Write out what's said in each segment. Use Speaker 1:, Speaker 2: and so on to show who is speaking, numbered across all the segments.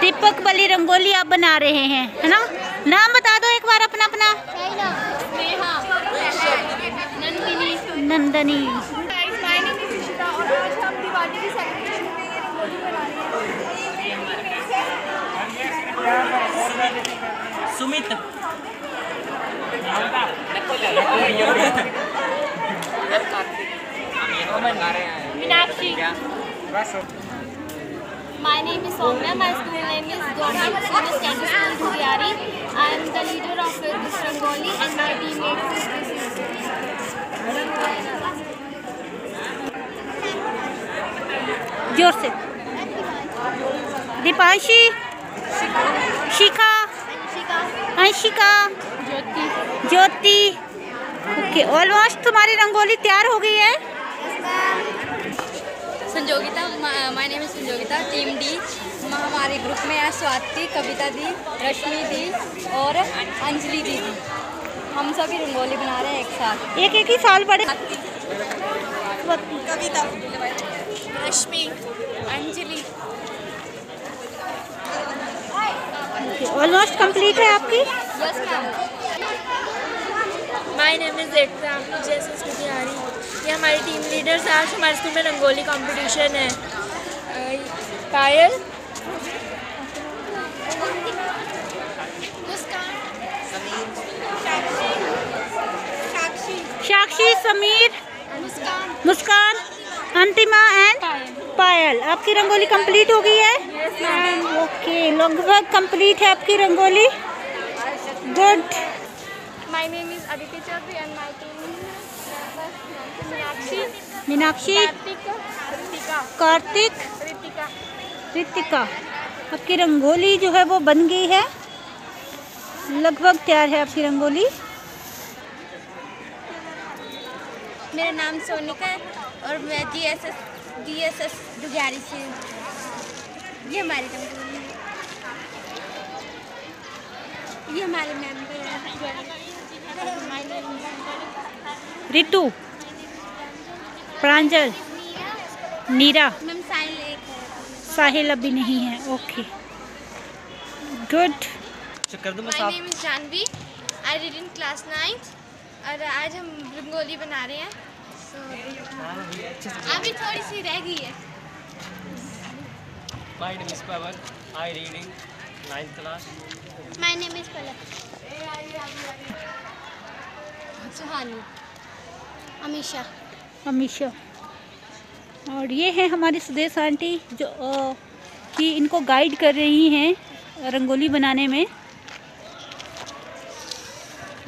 Speaker 1: दीपक वाली रंगोली
Speaker 2: आप बना रहे हैं है ना? नाम बता दो एक बार अपना अपना।
Speaker 1: Nandini. My name is Ishita और हम दिवाली की सेलिब्रेशन के लिए रंगोली बना रहे हैं।
Speaker 3: Sumit
Speaker 1: Meenakshi My name is Soumya. My school name is Government Senior Secondary School, Guriari. I am the leader of uh, this Rangoli and my teammates is this
Speaker 2: ज़ोर से दीपांशी शिखा अंशिका
Speaker 1: ज्योति
Speaker 2: ज्योति ओके ऑलमोस्ट तुम्हारी रंगोली तैयार हो गई है
Speaker 1: Sanjogita my name is Sanjogita team D हमारे group में है स्वाति कविता दी रश्मि दी और अंजलि दीदी हम सभी रंगोली बना रहे हैं एक साथ।
Speaker 2: एक एक ही साल पड़े
Speaker 1: कविता रश्मि अंजलि।
Speaker 2: ऑलमोस्ट कंप्लीट है आपकी?
Speaker 1: Yes ma'am
Speaker 4: my name is Ekta जैसे स्कुटिहारी ये हमारी टीम लीडर्स आज हमारे स्कूल में रंगोली कंपटीशन है। पायल
Speaker 2: साक्षी समीर मुस्कान अंतिमा एंड पायल। आपकी रंगोली कंप्लीट हो गई है? ओके लगभग कंप्लीट है आपकी rangoli. Good
Speaker 4: my name is Aditi Chaudhary and my team Meenakshi
Speaker 2: Meenakshi
Speaker 4: Kartik Ritika
Speaker 2: Kartik
Speaker 4: Ritika
Speaker 2: Ritika आपकी रंगोली जो है वो बन गई है। लगभग तैयार है आपकी रंगोली।
Speaker 1: मेरा नाम सोनिका है और मैं G S S G S S Dugari से ये हमारी रंगोली है। ये हमारे मेंबर हैं।
Speaker 2: रितु प्रांजल नीरा।
Speaker 1: है।
Speaker 2: साहिल अभी नहीं है ओके। गुड
Speaker 3: कर दूँ मैं
Speaker 1: name is Janvi I read in class ninth और आज हम रंगोली बना रहे हैं। So, अभी थोड़ी सी रह गई है।
Speaker 3: My name is Pawan I reading ninth class
Speaker 1: my name is Palak Suhani Amisha.
Speaker 2: Amisha. और ये हैं हमारी सुदेश आंटी जो कि इनको गाइड कर रही हैं रंगोली बनाने में।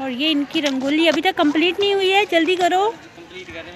Speaker 2: और ये इनकी रंगोली अभी तक कंप्लीट नहीं हुई है जल्दी करो।
Speaker 3: कंप्लीट करें।